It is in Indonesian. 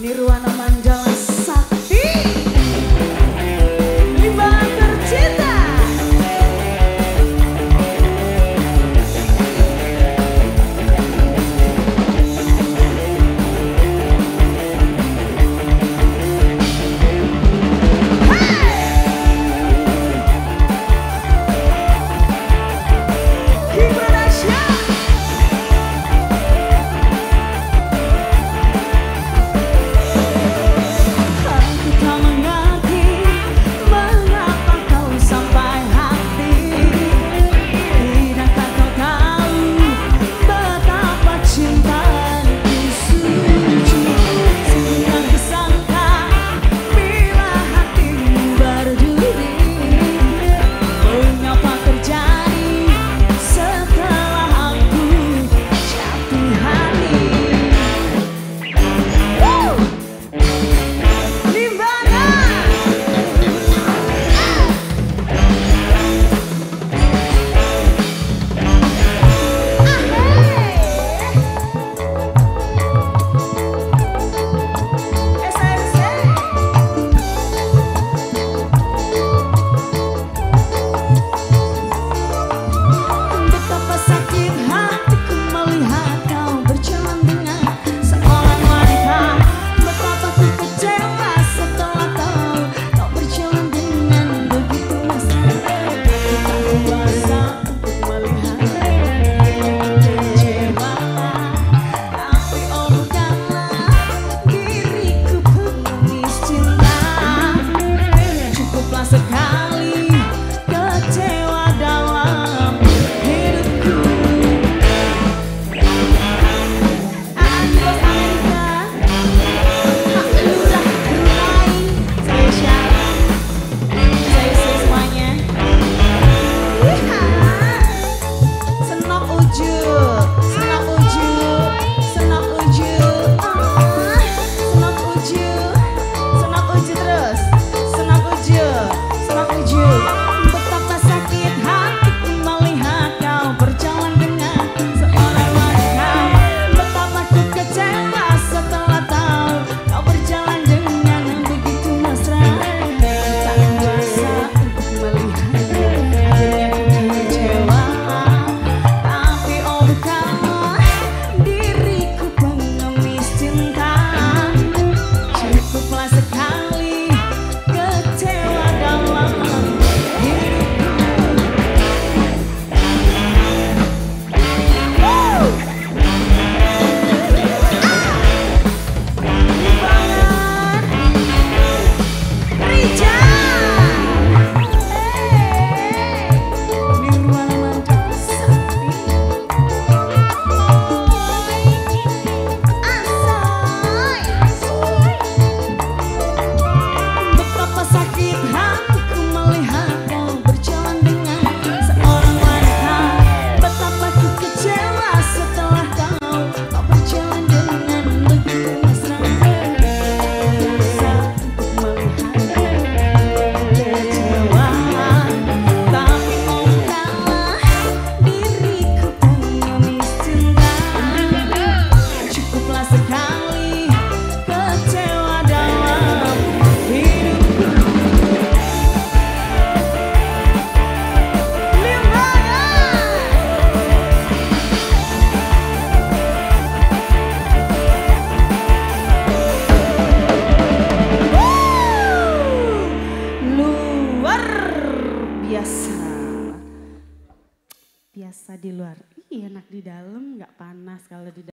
Nirwana Manjala massacrar. biasa. Nah. Biasa di luar. Ih, enak di dalam nggak panas kalau di dalam.